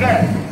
Again.